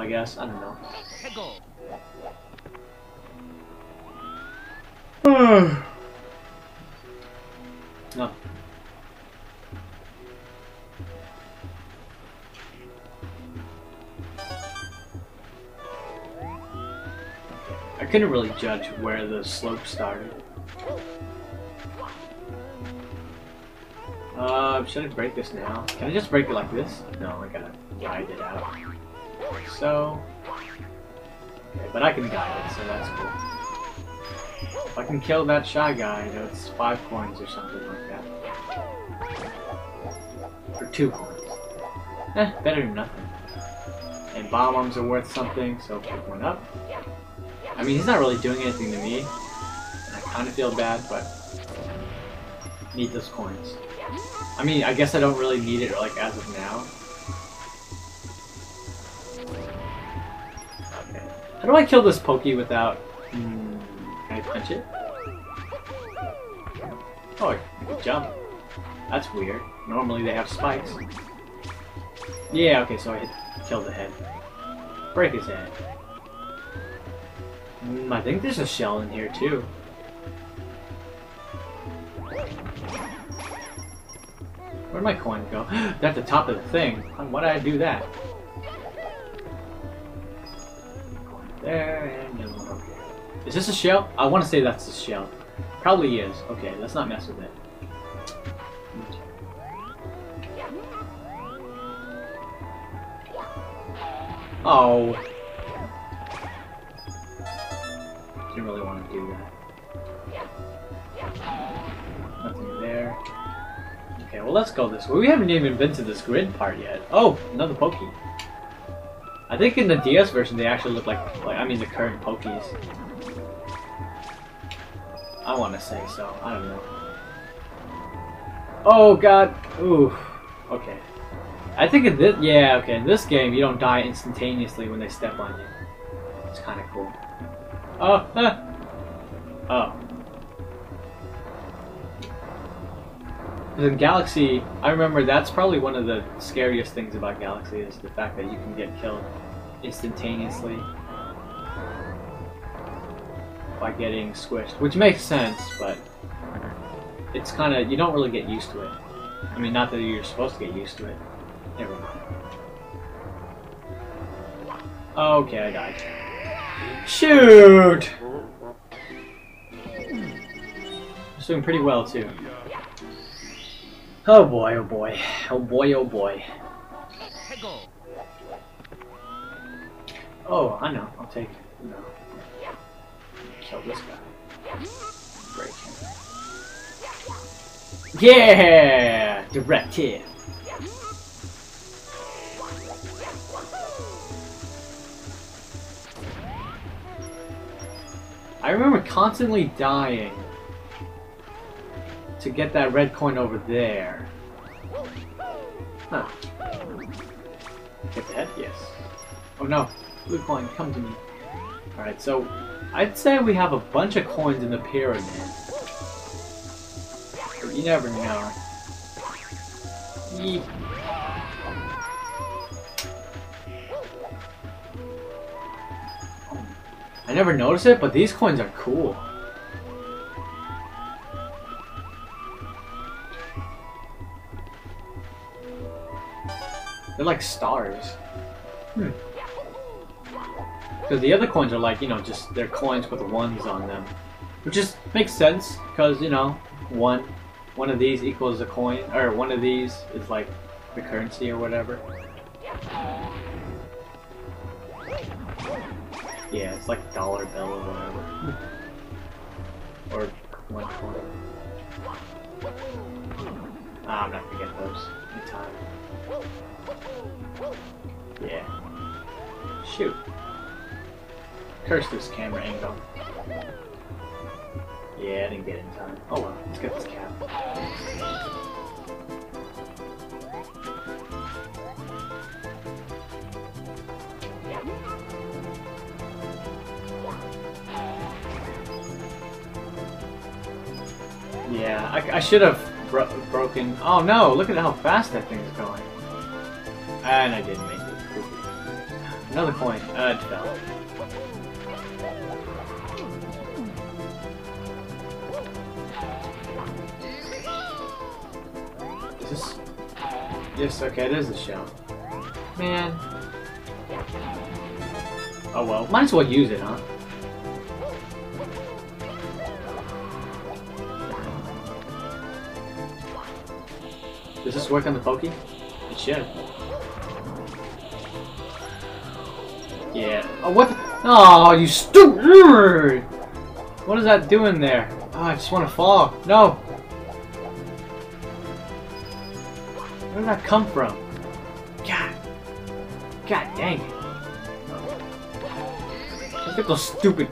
I guess. I don't know. no. I couldn't really judge where the slope started. Uh, should I break this now? Can I just break it like this? No, I gotta guide it out. Like so. Okay, but I can guide it, so that's cool. If I can kill that shy guy, that's five coins or something like that. Or two coins. Eh, better than nothing. And bomb arms are worth something, so pick one up. I mean, he's not really doing anything to me. I kind of feel bad, but need those coins. I mean, I guess I don't really need it like as of now. How do I kill this Pokey without? Hmm, can I punch it? Oh, I can jump. That's weird. Normally they have spikes. Yeah, okay, so I hit kill the head. Break his head. Mm, I think there's a shell in here too. Where'd my coin go? They're at the top of the thing. Why did I do that? There and this a shell? I want to say that's a shell. Probably is. Okay, let's not mess with it. Oh. Didn't really want to do that. Nothing there. Okay, well let's go this way. We haven't even been to this grid part yet. Oh, another Pokey. I think in the DS version they actually look like, like I mean the current Pokies. I want to say so. I don't know. Oh god. Ooh. Okay. I think in this, yeah, okay, in this game you don't die instantaneously when they step on you. It's kind of cool. Oh, ah. oh. in Galaxy, I remember that's probably one of the scariest things about Galaxy is the fact that you can get killed instantaneously by getting squished, which makes sense, but it's kind of you don't really get used to it. I mean, not that you're supposed to get used to it. Never mind. Okay, I died. Shoot! It's doing pretty well too. Oh boy, oh boy. Oh boy, oh boy. Oh, I know. I'll take, you know, kill this guy. Break him. Yeah! Direct hit. I remember constantly dying to get that red coin over there. Huh. Get that? Yes. Oh no. Blue coin, come to me. Alright, so I'd say we have a bunch of coins in the pyramid. But you never know. Yeep. I never noticed it, but these coins are cool. They're like stars. Hmm. Because the other coins are like, you know, just they're coins with ones on them. Which just makes sense, because, you know, one one of these equals a coin, or one of these is like the currency or whatever. Yeah, it's like dollar bill or whatever. or one coin. Ah, I'm not gonna get those in time. Yeah. Shoot. Curse this camera angle. Yeah, I didn't get in time. Oh well, let's get this cap. Yeah, I, I should have bro broken... Oh no, look at how fast that thing is going. And I didn't make it. Another point. Uh, it Yes, okay, it is a shell. Man. Oh well, might as well use it, huh? Does this work on the Pokey? It should. Yeah. Oh, what? Oh, you stupid! What is that doing there? Oh, I just want to fall. No! Did that come from? God. God dang it. Look at those stupid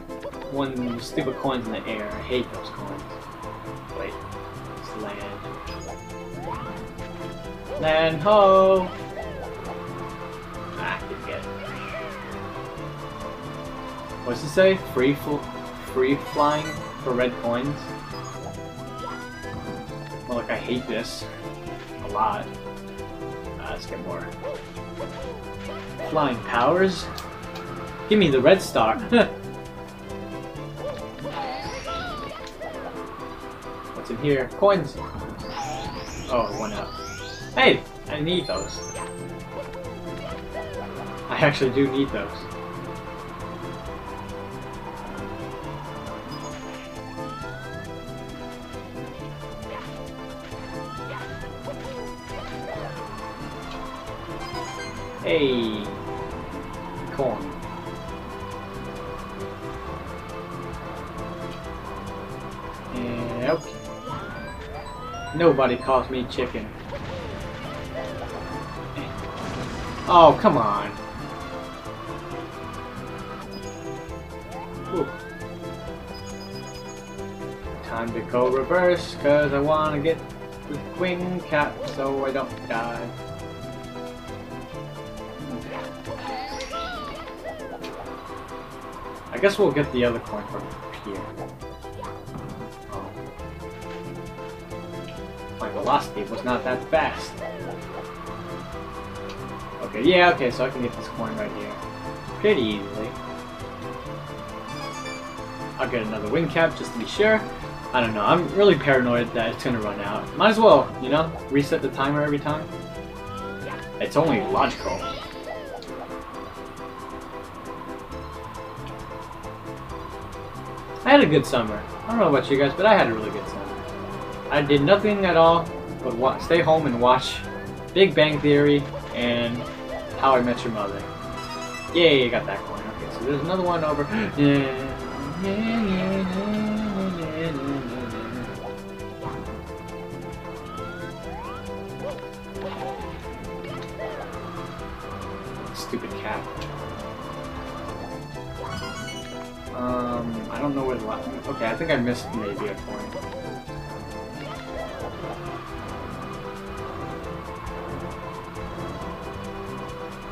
one stupid coins in the air. I hate those coins. Wait. Land. Land ho! Ah, didn't get it. What's it say? Free fl free flying for red coins? Well, like I hate this a lot. Get more. Flying powers? Give me the red star. What's in here? Coins! Oh, one out. Hey! I need those. I actually do need those. Hey! Corn. Yep. Nobody calls me chicken. Oh, come on. Ooh. Time to go reverse, cause I wanna get the wing cap so I don't die. Guess we'll get the other coin from here. Oh. My velocity was not that fast. Okay, yeah, okay, so I can get this coin right here. Pretty easily. I'll get another wing cap just to be sure. I don't know, I'm really paranoid that it's gonna run out. Might as well, you know, reset the timer every time. It's only logical. I had a good summer. I don't know about you guys, but I had a really good summer. I did nothing at all but stay home and watch Big Bang Theory and How I Met Your Mother. Yay, I got that coin. Okay, so there's another one over. Stupid cat. Um, I don't know where the last. Okay, I think I missed maybe a coin.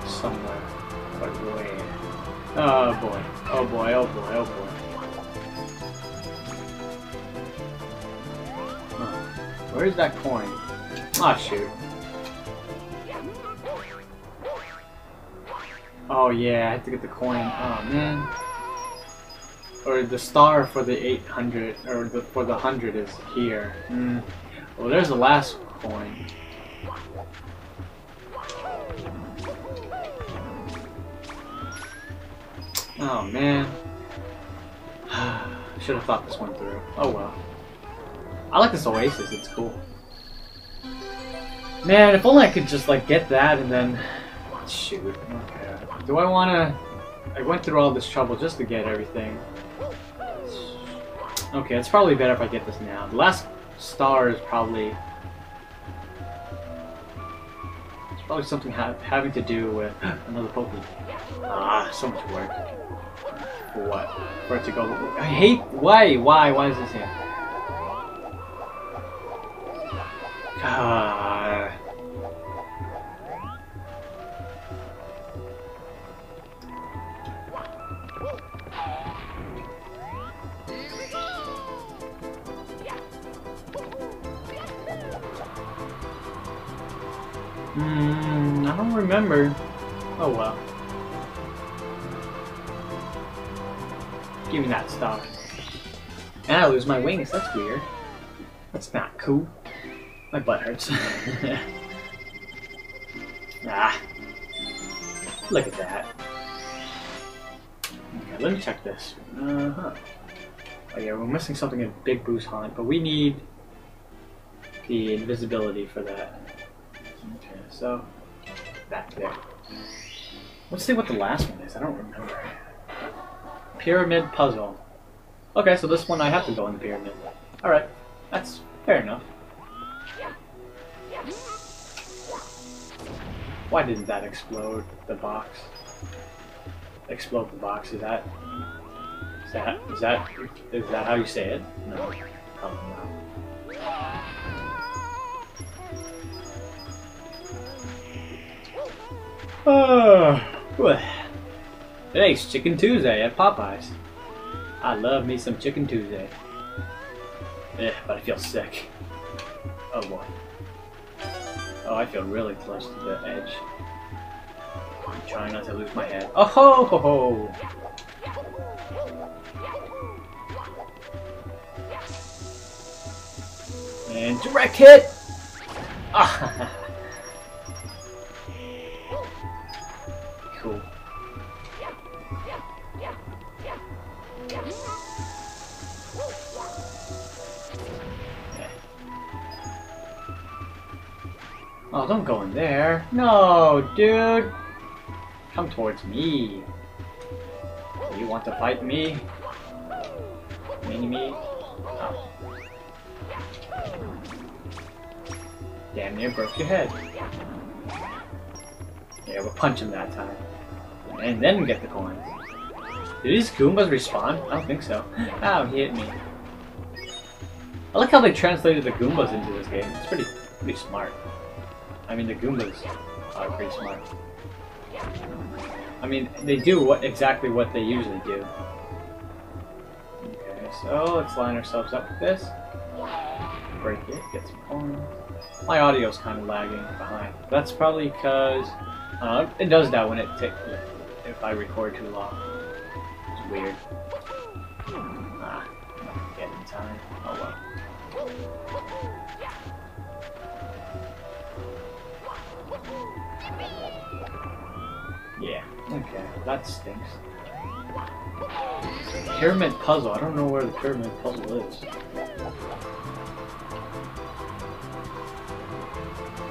Somewhere, but? Oh boy! Oh boy! Oh boy! Oh boy! Huh. Where's that coin? Ah, shoot. Oh yeah, I have to get the coin. Oh man. Or the star for the 800, or the, for the 100 is here. Mm. Well, there's the last coin. Oh man. Should have thought this one through. Oh well. I like this oasis, it's cool. Man, if only I could just like get that and then... Shoot. Okay. Do I wanna... I went through all this trouble just to get everything. Okay, it's probably better if I get this now. The last star is probably... It's probably something ha having to do with another Pokemon. Ah, so much work. What? For it to go... I hate... Why? Why? Why is this here? God. Oh well. Give me that stuff. And I lose my wings. That's weird. That's not cool. My butt hurts. ah. Look at that. Okay, let me check this. Uh-huh. Oh yeah, we're missing something in Big Boo's Haunt, but we need the invisibility for that. Okay, so Let's see what the last one is. I don't remember. Pyramid puzzle. Okay, so this one I have to go in the pyramid. Alright, that's fair enough. Why didn't that explode the box? Explode the box, is that... Is that... Is that... Is that how you say it? No. No. Oh, Today's Chicken Tuesday at Popeyes. I love me some Chicken Tuesday. Eh, but I feel sick. Oh boy. Oh, I feel really close to the edge. I'm trying not to lose my head. Oh ho ho ho! And direct hit! Ah! cool. Oh, don't go in there. No, dude. Come towards me. You want to fight me? Mini me? Oh. Damn near broke your head. Yeah, we'll punch him that time. And then we get the coins. Do these Goombas respawn? I don't think so. Ow, he hit me. I like how they translated the Goombas into this game. It's pretty, pretty smart. I mean, the Goombas are pretty smart. I mean, they do what exactly what they usually do. Okay, so let's line ourselves up with this. Break it, get some coins. My audio's kind of lagging behind. That's probably because uh, it does that when it takes if I record too long. It's weird. Ah, get time. Oh well. Yeah, okay, that stinks. Pyramid puzzle. I don't know where the pyramid puzzle is.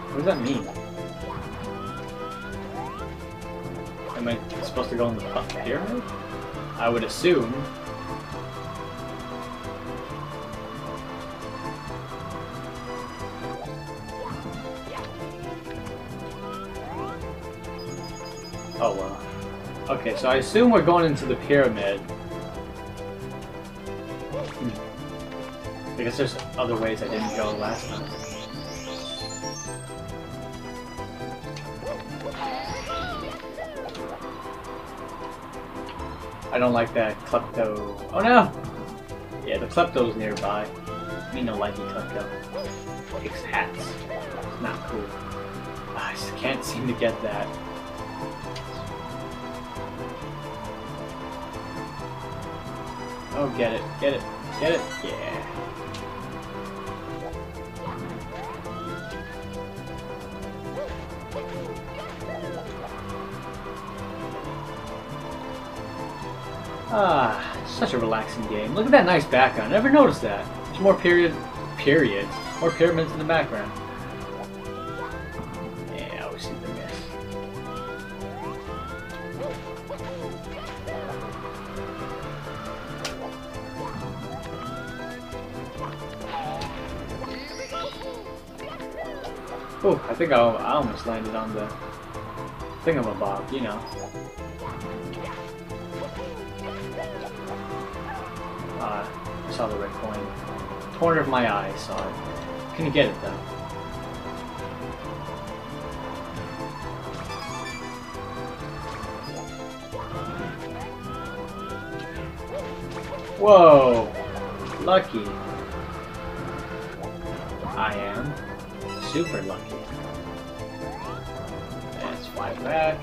What does that mean? Am I supposed to go in the pyramid? I would assume. Oh well. Okay, so I assume we're going into the pyramid. Hmm. I guess there's other ways I didn't go last time. I don't like that klepto. Oh no! Yeah, the klepto's nearby. Me no likey klepto. Takes hats. It's not cool. I just can't seem to get that. Oh, get it, get it, get it, yeah. Ah, such a relaxing game. Look at that nice background. I never noticed that. There's more period, periods, more pyramids in the background. Yeah, I always seem to miss. Oh, I think I, I almost landed on the thingamabob, you know. Uh, I saw the red coin. Corner of my eye saw it. Couldn't get it though. Whoa! Lucky. I am super lucky. Let's fly back.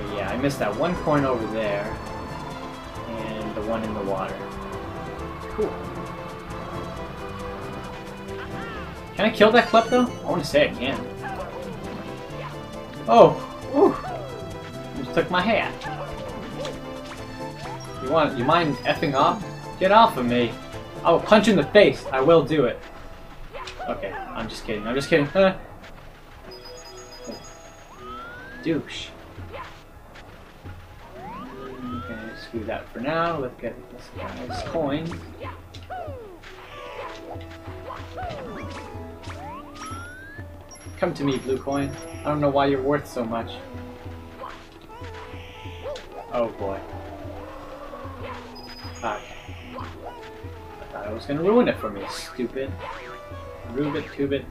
Okay, yeah, I missed that one coin over there. One in the water. Cool. Can I kill that Klepto? I want to say I can. Oh! Ooh! Just took my hat. You want? You mind effing off? Get off of me! I will punch you in the face. I will do it. Okay, I'm just kidding. I'm just kidding. Douche. Screw that for now. Let's get this guy's coin. Come to me, blue coin. I don't know why you're worth so much. Oh boy. Ah, okay. I thought I was gonna ruin it for me, stupid. Rubit, Tubit,